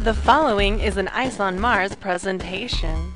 The following is an Ice on Mars presentation.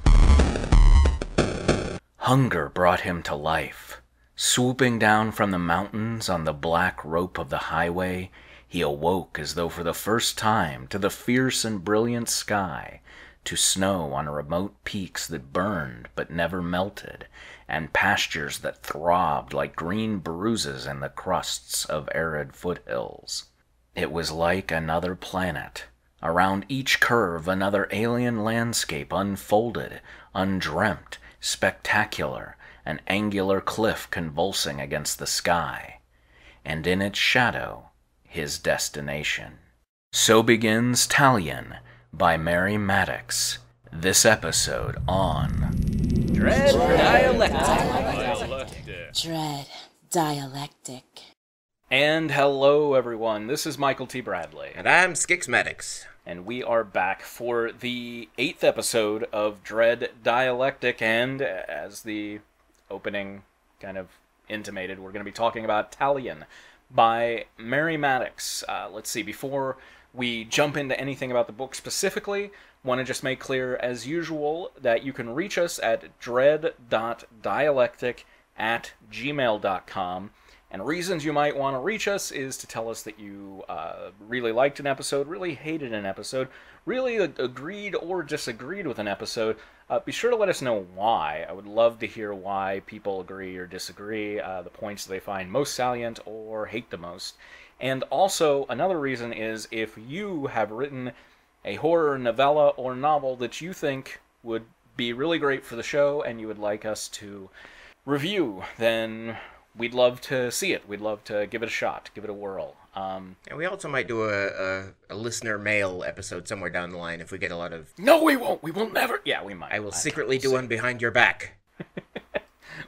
Hunger brought him to life. Swooping down from the mountains on the black rope of the highway, he awoke as though for the first time to the fierce and brilliant sky, to snow on remote peaks that burned but never melted, and pastures that throbbed like green bruises in the crusts of arid foothills. It was like another planet. Around each curve, another alien landscape unfolded, undreamt, spectacular, an angular cliff convulsing against the sky, and in its shadow, his destination. So begins Talion by Mary Maddox. This episode on Dread Dialectic. Dread dialectic. And hello, everyone. This is Michael T. Bradley, And I'm Scix Maddox. And we are back for the eighth episode of Dread Dialectic. And as the opening kind of intimated, we're going to be talking about Talion by Mary Maddox. Uh, let's see, before we jump into anything about the book specifically, want to just make clear, as usual, that you can reach us at dread.dialectic at gmail.com. And reasons you might want to reach us is to tell us that you uh, really liked an episode, really hated an episode, really agreed or disagreed with an episode. Uh, be sure to let us know why. I would love to hear why people agree or disagree, uh, the points they find most salient or hate the most. And also, another reason is if you have written a horror novella or novel that you think would be really great for the show and you would like us to review, then we'd love to see it. We'd love to give it a shot, give it a whirl. Um, And we also might do a, a, a listener mail episode somewhere down the line if we get a lot of. no, we won't. We will never. Yeah, we might. I will secretly do one behind your back.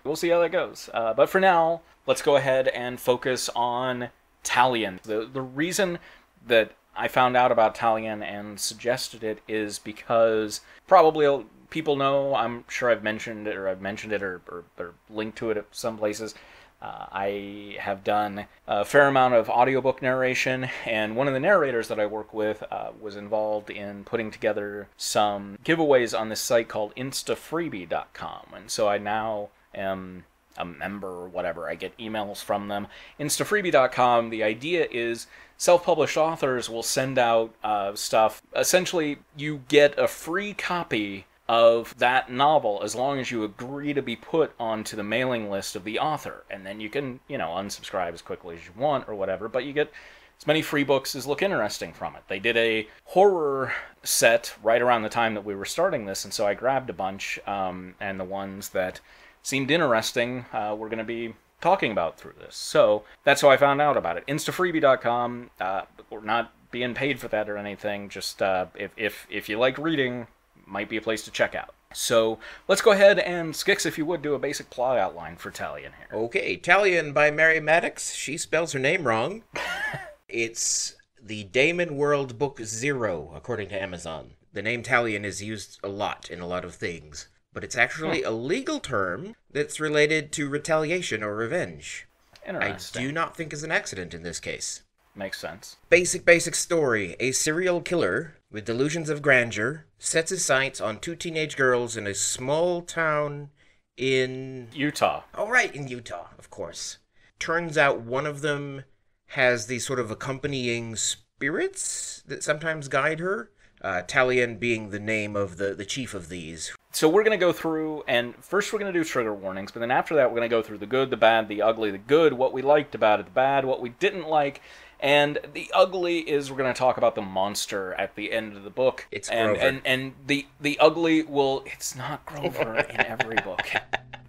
We'll see how that goes. Uh, but for now, let's go ahead and focus on Talion. The the reason that I found out about Talion and suggested it is because probably people know. I'm sure I've mentioned it or I've mentioned it or, or, or linked to it at some places. Uh, I have done a fair amount of audiobook narration, and one of the narrators that I work with uh, was involved in putting together some giveaways on this site called instafreebie.com. And so I now am a member or whatever. I get emails from them. Instafreebie.com, the idea is self published authors will send out uh, stuff. Essentially, you get a free copy of that novel as long as you agree to be put onto the mailing list of the author. And then you can, you know, unsubscribe as quickly as you want or whatever, but you get as many free books as look interesting from it. They did a horror set right around the time that we were starting this, and so I grabbed a bunch, um, and the ones that seemed interesting uh, we're going to be talking about through this. So that's how I found out about it. Instafreebie.com. Uh, we're not being paid for that or anything. Just uh, if, if, if you like reading, might be a place to check out. So let's go ahead and Scix, if you would, do a basic plot outline for Talion here. Okay, Talion by Mary Maddox. She spells her name wrong. it's the Daemon World Book Zero, according to Amazon. The name Talion is used a lot in a lot of things, but it's actually hmm. a legal term that's related to retaliation or revenge. I do not think is an accident in this case. Makes sense. Basic, basic story. A serial killer with delusions of grandeur sets his sights on two teenage girls in a small town in. Utah. Oh, right, in Utah, of course. Turns out one of them has these sort of accompanying spirits that sometimes guide her. Uh, Talion being the name of the, the chief of these. So we're going to go through, and first we're going to do trigger warnings, but then after that we're going to go through the good, the bad, the ugly, the good, what we liked about it, the bad, what we didn't like, and the ugly is we're going to talk about the monster at the end of the book. It's and, Grover. and and the the ugly will it's not Grover in every book.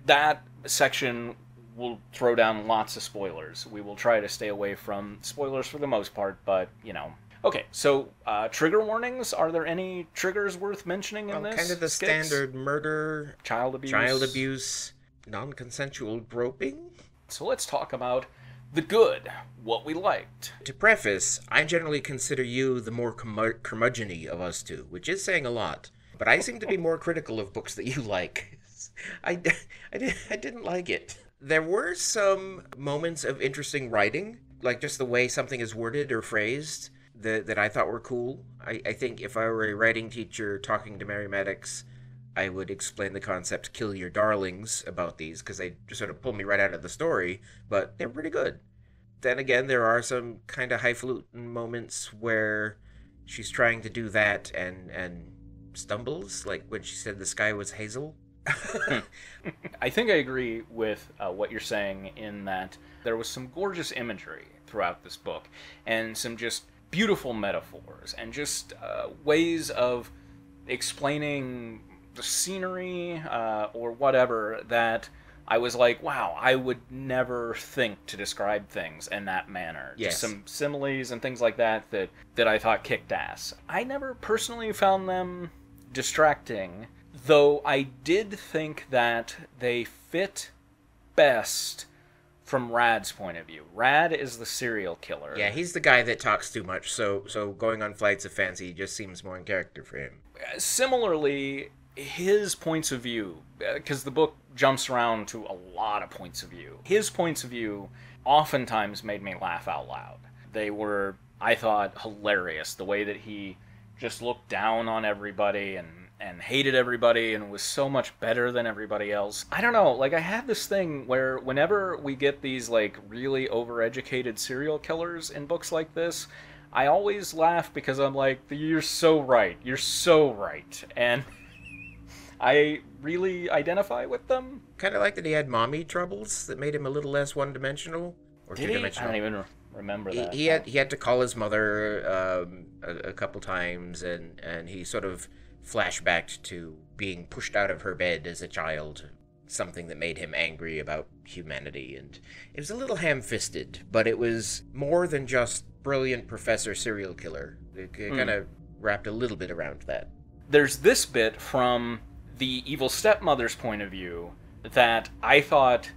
That section will throw down lots of spoilers. We will try to stay away from spoilers for the most part, but you know. Okay, so uh, trigger warnings. Are there any triggers worth mentioning in Well, this? kind of the standard murder, child abuse. child abuse, non consensual groping. So let's talk about the good, what we liked. To preface, I generally consider you the more curmu- curmudgeon of us two, which is saying a lot. But I seem to be more critical of books that you like. I, I, di- I didn't like it. There were some moments of interesting writing, like just the way something is worded or phrased, that, that I thought were cool. I, I think if I were a writing teacher talking to Mary Maddox, I would explain the concept "kill your darlings" about these because they just sort of pull me right out of the story. But they're pretty good. Then again, there are some kind of highfalutin moments where she's trying to do that and and stumbles, like when she said the sky was hazel. I think I agree with uh, what you're saying in that there was some gorgeous imagery throughout this book and some just beautiful metaphors and just uh, ways of explaining the scenery uh, or whatever that I was like, wow, I would never think to describe things in that manner. Yes. Just some similes and things like that that, that I thought kicked ass. I never personally found them distracting, though I did think that they fit best from Rad's point of view. Rad is the serial killer. Yeah, he's the guy that talks too much, so so going on flights of fancy just seems more in character for him. similarly his points of view uh, because the book jumps around to a lot of points of view his points of view oftentimes made me laugh out loud they were i thought hilarious the way that he just looked down on everybody and and hated everybody and was so much better than everybody else i don't know like i have this thing where whenever we get these like really overeducated serial killers in books like this I always laugh because I'm like, you're so right. You're so right. And I really identify with them. Kind of like that he had mommy troubles that made him a little less one dimensional or two he? I don't even remember that. he had he had to call his mother um, a, a couple times, and and he sort of flashbacked to being pushed out of her bed as a child, something that made him angry about humanity, and it was a little ham-fisted, but it was more than just brilliant professor serial killer. It, kind of wrapped a little bit around that. There's this bit from the evil stepmother's point of view that I thought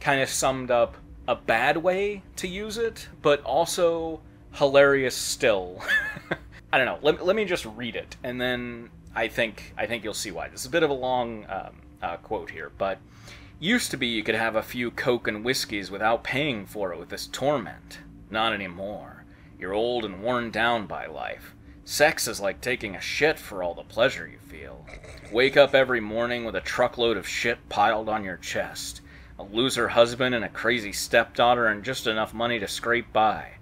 kind of summed up a bad way to use it, but also hilarious still. I don't know. Let, let me just read it, and then I think I think you'll see why. This is a bit of a long um, uh, quote here, but used to be you could have a few coke and whiskeys without paying for it with this torment. Not anymore. You're old and worn down by life. Sex is like taking a shit for all the pleasure you feel. Wake up every morning with a truckload of shit piled on your chest. A loser husband and a crazy stepdaughter and just enough money to scrape by.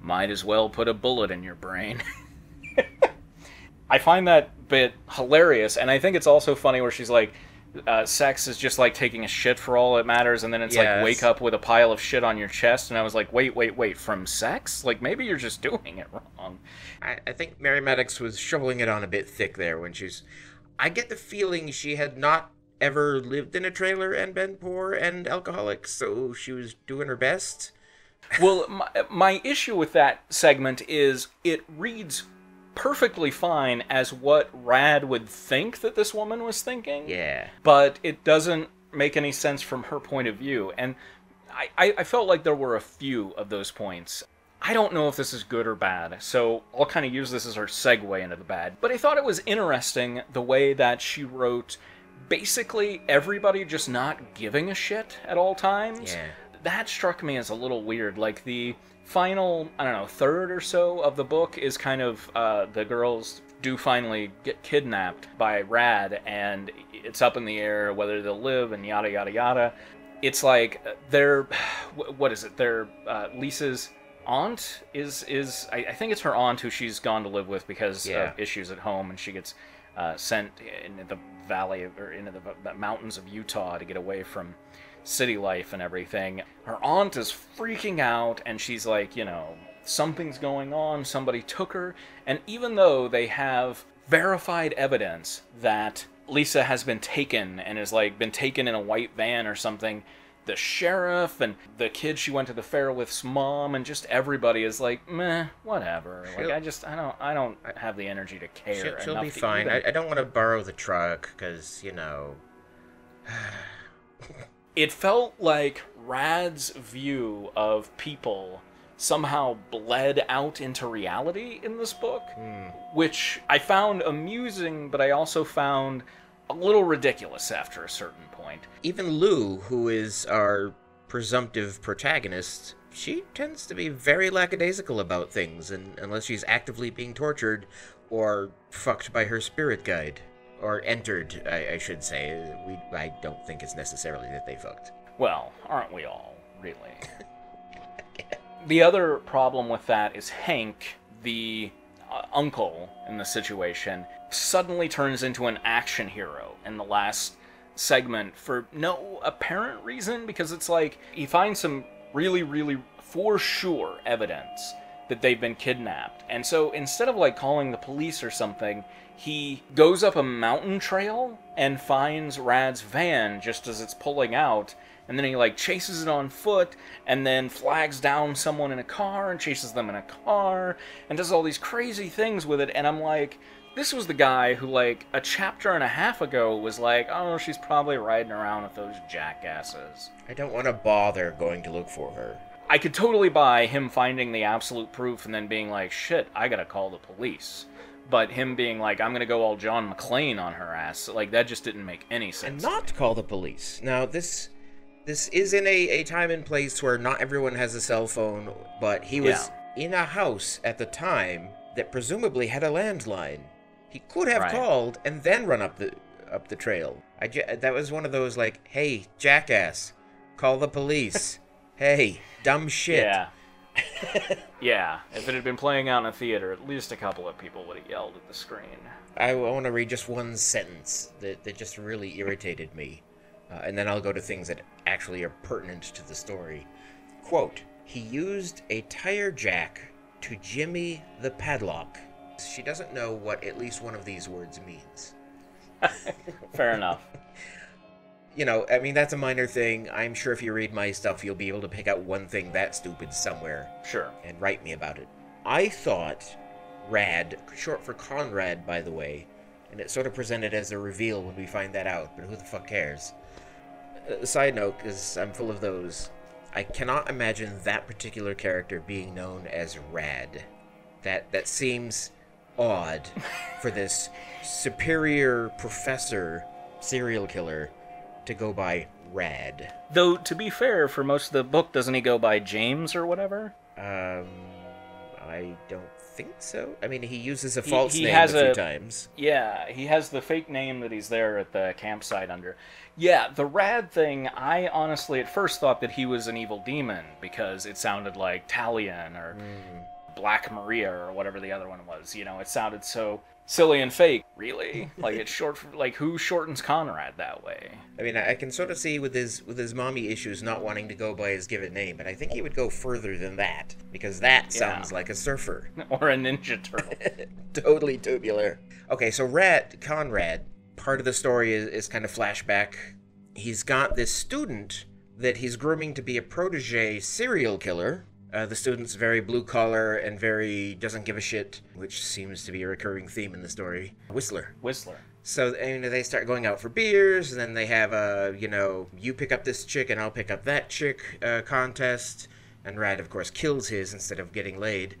Might as well put a bullet in your brain. I find that bit hilarious, and I think it's also funny where she's like, uh, sex is just like taking a shit for all it matters, and then it's Yes. like wake up with a pile of shit on your chest, and I was like, wait, wait, wait, from sex? Like maybe you're just doing it wrong. I, I think Mary Maddox was shoveling it on a bit thick there when she's. I get the feeling she had not ever lived in a trailer and been poor and alcoholic, so she was doing her best. well, my, my issue with that segment is it reads perfectly fine as what Rad would think that this woman was thinking. Yeah. but it doesn't make any sense from her point of view. And I, I, I felt like there were a few of those points. I don't know if this is good or bad, so I'll kind of use this as our segue into the bad. But I thought it was interesting the way that she wrote basically everybody just not giving a shit at all times. Yeah. That struck me as a little weird. Like the final, I don't know, third or so of the book is kind of uh, the girls do finally get kidnapped by Rad, and it's up in the air whether they'll live and yada yada yada. It's like they're, what is it? Their uh, Lisa's aunt is is I, I think it's her aunt who she's gone to live with because Yeah. of issues at home, and she gets uh, sent into the valley or into the, the mountains of Utah to get away from city life and everything. Her aunt is freaking out, and she's like, you know, something's going on. Somebody took her, and even though they have verified evidence that Lisa has been taken and is like been taken in a white van or something. The sheriff and the kid she went to the fair with's mom and just everybody is like, meh, whatever. Like She'll- I just I don't I don't have the energy to care. She'll, she'll be fine. even- I, I don't want to borrow the truck because, you know. it felt like Rad's view of people somehow bled out into reality in this book, which I found amusing, but I also found a little ridiculous after a certain point. Even Lou, who is our presumptive protagonist, she tends to be very lackadaisical about things, and unless she's actively being tortured or fucked by her spirit guide. Or entered, I, I should say. We, I don't think it's necessarily that they fucked. Well, aren't we all, really? the other problem with that is Hank, the uh, uncle in the situation, suddenly turns into an action hero in the last segment for no apparent reason because it's like he finds some really, really for sure evidence that they've been kidnapped. And so instead of like calling the police or something, he goes up a mountain trail and finds Rad's van just as it's pulling out. And then he like chases it on foot and then flags down someone in a car and chases them in a car and does all these crazy things with it. And I'm like, this was the guy who like a chapter and a half ago was like, oh, she's probably riding around with those jackasses. I don't want to bother going to look for her. I could totally buy him finding the absolute proof and then being like, shit, I gotta call the police. But him being like, I'm gonna go all John McClane on her ass, like that just didn't make any sense. And not call the police. Now this this is in a, a time and place where not everyone has a cell phone, but he was in a house at the time that presumably had a landline. He could have Right. called and then run up the up the trail. I ju- that was one of those like, hey, jackass, call the police. Hey, dumb shit. Yeah. yeah, if it had been playing out in a theater, at least a couple of people would have yelled at the screen. I want to read just one sentence that, that just really irritated me, uh, and then I'll go to things that actually are pertinent to the story. Quote He used a tire jack to jimmy the padlock. She doesn't know what at least one of these words means. Fair enough. You know, I mean, that's a minor thing. I'm sure if you read my stuff, you'll be able to pick out one thing that stupid somewhere Sure. and write me about it. I thought Rad, short for Conrad, by the way, and it's sort of presented as a reveal when we find that out, but who the fuck cares? Uh, side note, because I'm full of those, I cannot imagine that particular character being known as Rad. That that seems odd for this superior professor serial killer to go by Rad. Though, to be fair, for most of the book, doesn't he go by James or whatever? Um, I don't think so. I mean, he uses a false he name has a few a- times. Yeah, he has the fake name that he's there at the campsite under. Yeah, the rad thing, I honestly at first thought that he was an evil demon because it sounded like Talion or Black Maria or whatever the other one was. You know, it sounded so silly and fake. Really? like it's short for, like who shortens Conrad that way? I mean, I can sort of see with his with his mommy issues not wanting to go by his given name, but I think he would go further than that because that Yeah. sounds like a surfer. or a ninja turtle. totally tubular. Okay, so Rad Conrad, part of the story is, is kind of flashback. He's got this student that he's grooming to be a protege serial killer. Uh, the student's very blue collar and very doesn't give a shit, which seems to be a recurring theme in the story. Whistler. Whistler. So and they start going out for beers, and then they have a you know you pick up this chick and I'll pick up that chick uh, contest. And Rad, of course, kills his instead of getting laid.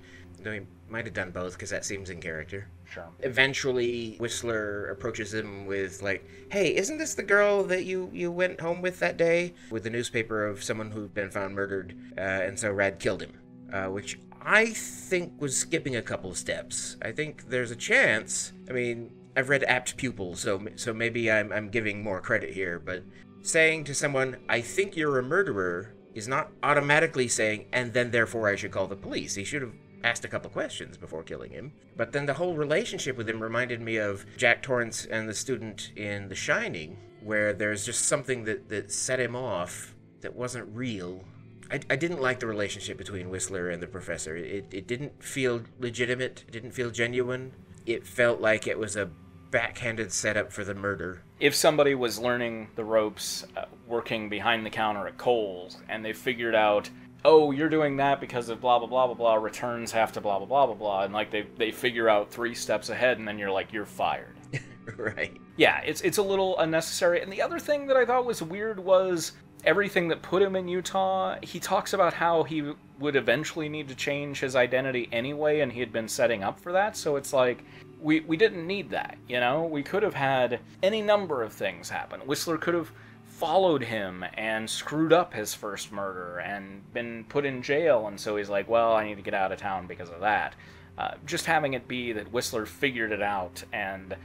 Might have done both because that seems in character. Sure. Eventually, Whistler approaches him with like, "Hey, isn't this the girl that you you went home with that day?" With the newspaper of someone who'd been found murdered, uh, and so Rad killed him, uh, which I think was skipping a couple of steps. I think there's a chance. I mean, I've read Apt Pupil, so so maybe I'm I'm giving more credit here, but saying to someone, "I think you're a murderer," is not automatically saying, "and then therefore I should call the police." He should have asked a couple questions before killing him. But then the whole relationship with him reminded me of Jack Torrance and the student in The Shining, where there's just something that, that set him off that wasn't real. I, I didn't like the relationship between Whistler and the professor. It, it didn't feel legitimate, it didn't feel genuine. It felt like it was a backhanded setup for the murder. if somebody was learning the ropes uh, working behind the counter at Kohl's and they figured out oh you're doing that because of blah blah blah blah blah returns have to blah blah blah blah blah and like they they figure out three steps ahead and then you're like you're fired. Right. yeah it's it's a little unnecessary and the other thing that i thought was weird was everything that put him in utah he talks about how he would eventually need to change his identity anyway and he had been setting up for that so it's like we we didn't need that you know? We could have had any number of things happen. Whistler could have followed him and screwed up his first murder and been put in jail, and so he's like, well, I need to get out of town because of that. Uh, just having it be that Whistler figured it out, and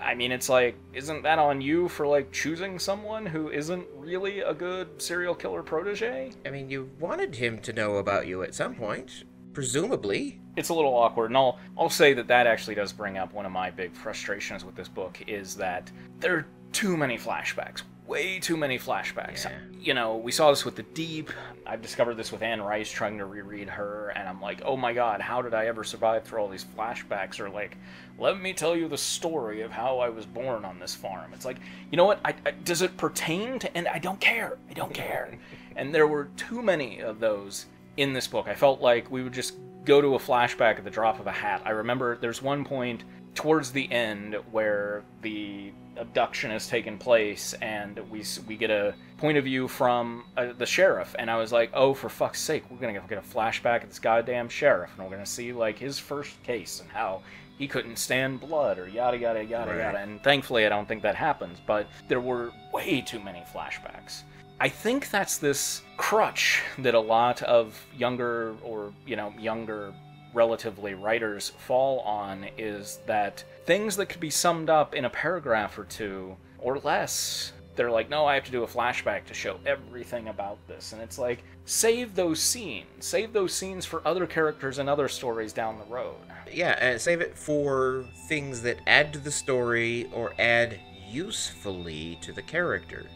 I mean, it's like, isn't that on you for like choosing someone who isn't really a good serial killer protege? I mean, you wanted him to know about you at some point, presumably. It's a little awkward, and I'll I'll say that that actually does bring up one of my big frustrations with this book is that there are too many flashbacks way too many flashbacks. Yeah. You know, we saw this with The Deep. I've discovered this with Anne Rice trying to reread her, and I'm like, oh my god, how did I ever survive through all these flashbacks? Or like, let me tell you the story of how I was born on this farm. It's like, you know what? I, I, does it pertain to? And I don't care. I don't care. and there were too many of those in this book. I felt like we would just go to a flashback at the drop of a hat. I remember there's one point towards the end where the abduction has taken place and we we get a point of view from uh, the sheriff. And I was like oh for fuck's sake we're gonna get a flashback of this goddamn sheriff and we're gonna see like his first case and how he couldn't stand blood or yada yada yada Right. yada and thankfully I don't think that happens but there were way too many flashbacks. I think that's this crutch that a lot of younger or you know younger relatively writers fall on is that things that could be summed up in a paragraph or two or less they're like no i have to do a flashback to show everything about this. And it's like save those scenes. Save those scenes for other characters and other stories down the road. Yeah, and save it for things that add to the story or add usefully to the character.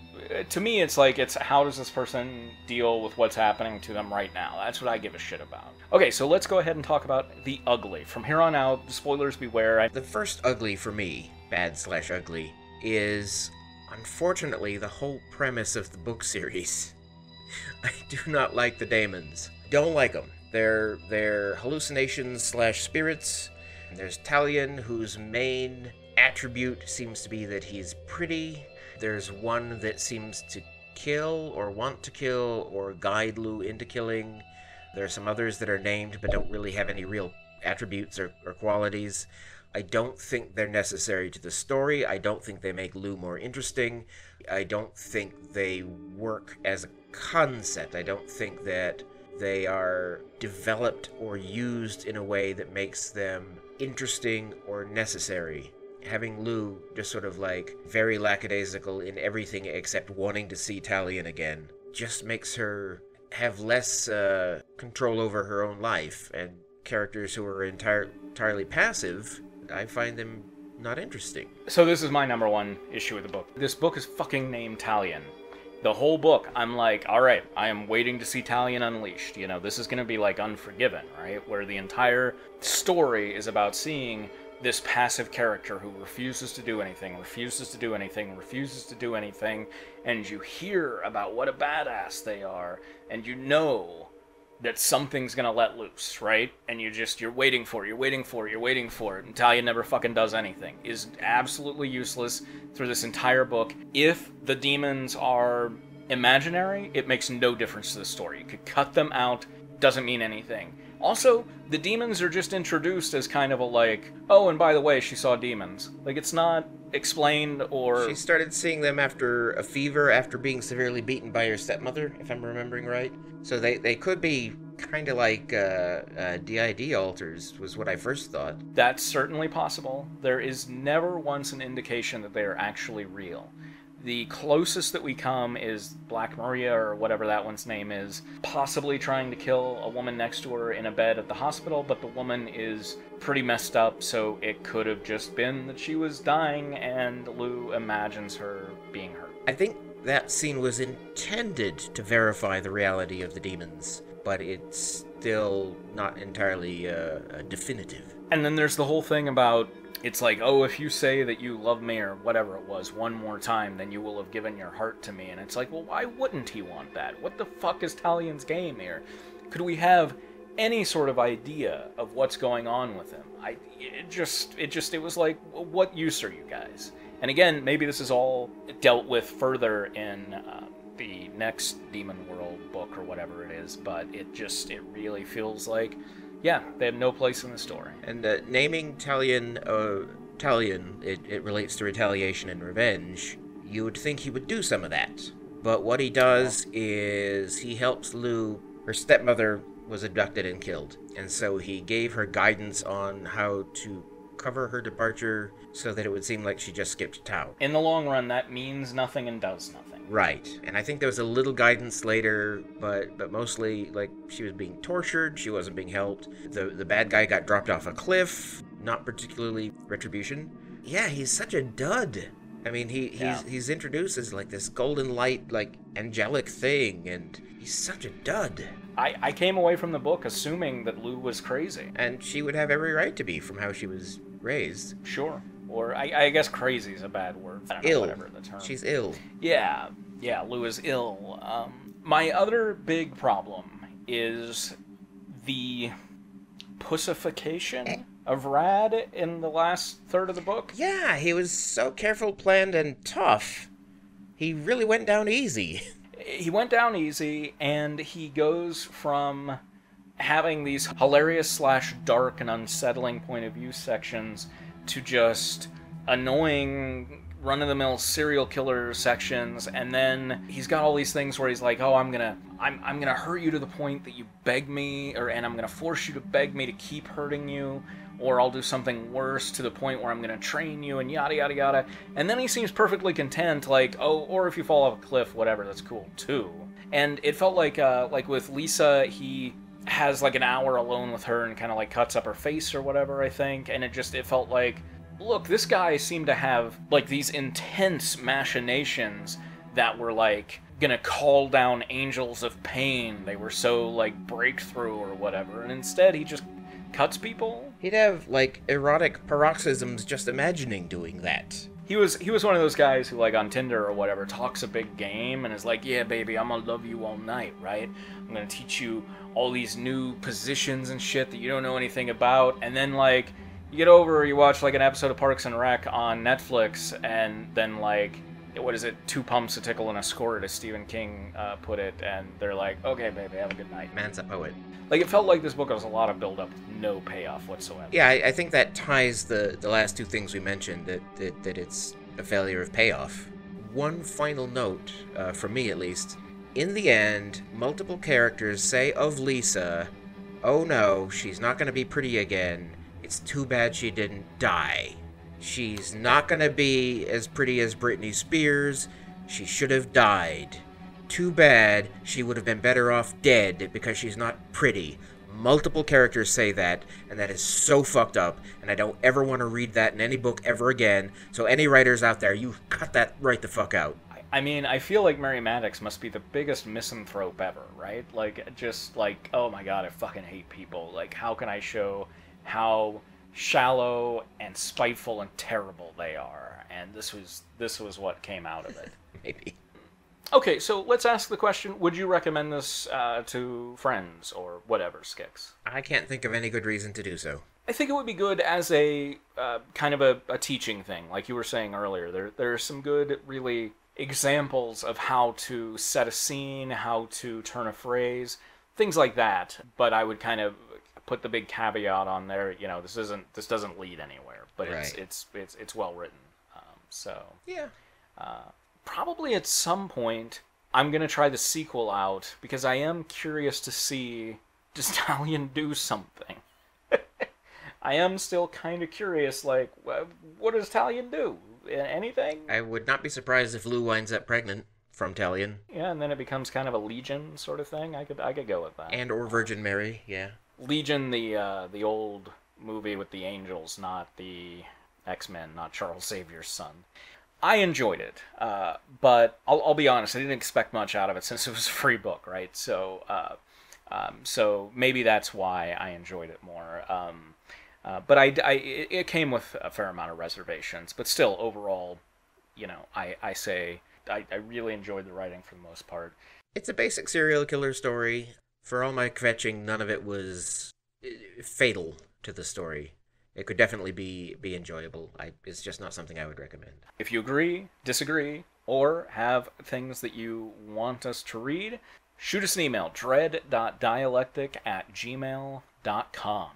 To me it's like it's how does this person deal with what's happening to them right now that's what i give a shit about okay so let's go ahead and talk about the ugly from here on out spoilers beware I, The first ugly for me, bad slash ugly, is unfortunately the whole premise of the book series. I do not like the daemons. Don't like them. They're they're hallucinations slash spirits. And there's Talion, whose main attribute seems to be that he's pretty. There's one that seems to kill or want to kill or guide Lou into killing. There are some others that are named but don't really have any real attributes or, or qualities. I don't think they're necessary to the story. I don't think they make Lou more interesting. I don't think they work as a concept. I don't think that they are developed or used in a way that makes them interesting or necessary. Having Lou just sort of like very lackadaisical in everything except wanting to see Talion again just makes her have less uh, control over her own life. And characters who are entire, entirely passive, I find them not interesting. So this is my number one issue with the book. This book is fucking named Talion. The whole book, I'm like, all right, I am waiting to see Talion unleashed. You know, this is going to be like Unforgiven, right? Where the entire story is about seeing this passive character who refuses to do anything, refuses to do anything, refuses to do anything, and you hear about what a badass they are, and you know that something's gonna let loose, right? And you just you're waiting for it, you're waiting for it, you're waiting for it. And Talion never fucking does anything. Is absolutely useless through this entire book. If the demons are imaginary, it makes no difference to the story. You could cut them out, doesn't mean anything. Also, the demons are just introduced as kind of a like, oh, and by the way, she saw demons. Like it's not explained or She started seeing them after a fever after being severely beaten by her stepmother, if I'm remembering right. So they, they could be kind of like uh, uh, DID alters, was what I first thought. That's certainly possible. There is never once an indication that they are actually real. The closest that we come is Black Maria, or whatever that one's name is, possibly trying to kill a woman next to her in a bed at the hospital, but the woman is pretty messed up, so it could have just been that she was dying and Lou imagines her being hurt. I think that scene was intended to verify the reality of the demons, but it's still not entirely uh, definitive. And then there's the whole thing about it's like, oh, if you say that you love me or whatever it was one more time, then you will have given your heart to me. And it's like, well, why wouldn't he want that? What the fuck is Talion's game here? Could we have any sort of idea of what's going on with him? I it just it just it was like, what use are you guys? And again, maybe this is all dealt with further in uh, the next Daemon World book or whatever it is, but it just it really feels like yeah, they have no place in the story. And uh, naming Talion, uh, Talion, it, it relates to retaliation and revenge. You would think he would do some of that. But what he does is he helps Lou. Her stepmother was abducted and killed, and so he gave her guidance on how to cover her departure so that it would seem like she just skipped town. In the long run, that means nothing and does nothing. Right. And I think there was a little guidance later, but but mostly like she was being tortured, she wasn't being helped. The the bad guy got dropped off a cliff, not particularly retribution. Yeah, he's such a dud. I mean, he he's Yeah. he's introduced as like this golden light like angelic thing and he's such a dud. I, I came away from the book assuming that Lou was crazy. And she would have every right to be from how she was raised. Sure. Or I, I guess crazy is a bad word. I don't know, Ill. whatever the term. She's ill. Yeah, yeah, Lou is ill. Um, my other big problem is the pussification of Rad in the last third of the book. Yeah, he was so careful, planned, and tough. He really went down easy. He went down easy, and he goes from having these hilarious slash dark and unsettling point of view sections to just annoying run of the mill serial killer sections and then he's got all these things where he's like oh i'm gonna i'm, I'm gonna hurt you to the point that you beg me or and i'm gonna force you to beg me to keep hurting you or i'll do something worse to the point where i'm gonna train you and yada yada yada. And then he seems perfectly content like oh or if you fall off a cliff whatever that's cool too. And it felt like uh like with lisa he has like an hour alone with her and kind of like cuts up her face or whatever i think and it just it felt like look this guy seemed to have like these intense machinations that were like gonna call down angels of pain they were so like breakthrough or whatever and instead he just cuts people He'd have, like, erotic paroxysms just imagining doing that. He was he was one of those guys who like on Tinder or whatever talks a big game and is like, "Yeah, baby, I'm gonna love you all night, right? I'm gonna teach you all these new positions and shit that you don't know anything about." And then like you get over, you watch like an episode of Parks and Rec on Netflix, and then like what is it? Two pumps, a tickle, and a squirt, as Stephen King uh, put it, and they're like, "Okay, baby, have a good night." Man's a poet. Like it felt like this book was a lot of build up, no payoff whatsoever. Yeah, I, I think that ties the, the last two things we mentioned, that, that, that it's a failure of payoff. One final note, uh, from me at least. In the end, multiple characters say of Lisa, oh no, she's not going to be pretty again. It's too bad she didn't die. She's not to be as pretty as Britney Spears. She should have died. Too bad she would have been better off dead because she's not pretty. Multiple characters say that, and that is so fucked up, and I don't ever want to read that in any book ever again. So, any writers out there, you cut that right the fuck out. I mean, I feel like Mary Maddox must be the biggest misanthrope ever, right? Like, just like, oh my god, I fucking hate people. Like, how can I show how shallow and spiteful and terrible they are? And this was this was what came out of it. Maybe. Okay, so let's ask the question: Would you recommend this uh, to friends or whatever, Scix? I can't think of any good reason to do so. I think it would be good as a uh, kind of a, a teaching thing, like you were saying earlier. There, there are some good, really examples of how to set a scene, how to turn a phrase, things like that. But I would kind of put the big caveat on there. You know, this isn't, this doesn't lead anywhere, but it's, Right. it's, it's, it's well written. Um, so Yeah. probably at some point I'm gonna try the sequel out because I am curious to see does Talion do something. I am still kind of curious, like what does Talion do? Anything? I would not be surprised if Lou winds up pregnant from Talion. Yeah, and then it becomes kind of a Legion sort of thing. I could I could go with that. And or Virgin Mary, yeah. Legion, the uh, the old movie with the angels, not the X Men, not Charles Xavier's son. I enjoyed it, uh, but I'll, I'll be honest, I didn't expect much out of it since it was a free book, right? So, uh, um, so maybe that's why I enjoyed it more. Um, uh, but I, I, it came with a fair amount of reservations, but still, overall, you know, I, I say I, I really enjoyed the writing for the most part. It's a basic serial killer story. For all my kvetching, none of it was uh, fatal to the story. It could definitely be be enjoyable. I, it's just not something I would recommend. If you agree, disagree, or have things that you want us to read, shoot us an email dread.dialectic at gmail.com.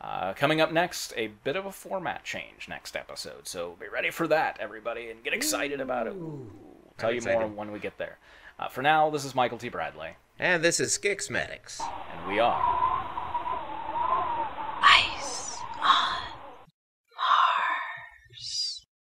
Uh, coming up next, a bit of a format change next episode, so be ready for that, everybody, and get excited about it. Ooh, tell you more when we get there. Uh, for now, this is Michael T. Bradley, And this is Skixmatics. and we are